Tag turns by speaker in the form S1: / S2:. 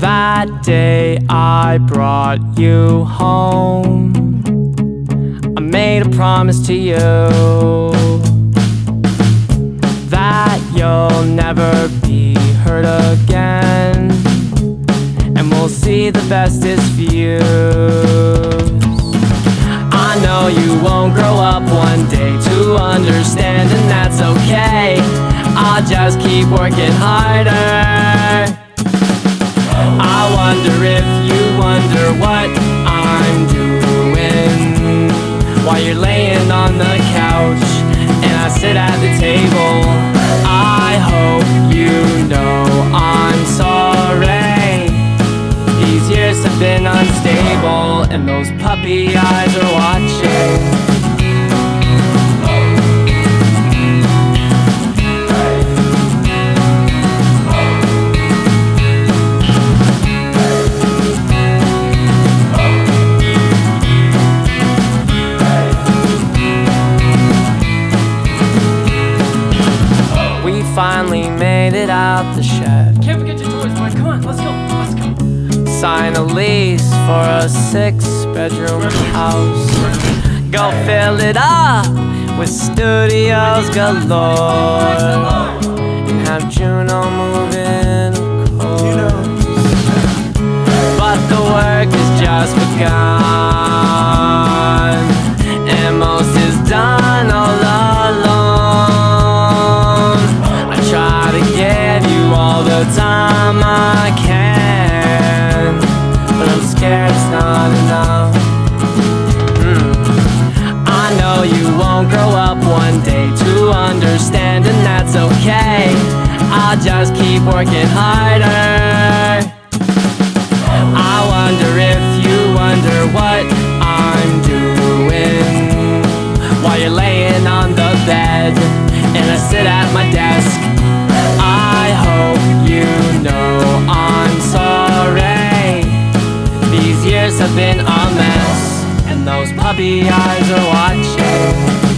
S1: That day I brought you home. I made a promise to you never be hurt again. And we'll see the bestest views I know you won't grow up one day to understand And that's okay. I'll just keep working harder. I wonder if you wonder what I'm doing. While you're laying on the couch and I sit at the and those puppy eyes are watching We finally made it out the shed.
S2: Can't forget your toys, boy. Come on, let's.
S1: Sign a lease for a six bedroom house. Go fill it up with studios galore. And have Juno move in, of course. But the work is just begun. And most is done all alone. I try to give you all the time I'll just keep working harder. I wonder if you wonder what I'm doing. While you're laying on the bed And I sit at my desk I hope you know I'm sorry. These years have been a mess And those puppy eyes are watching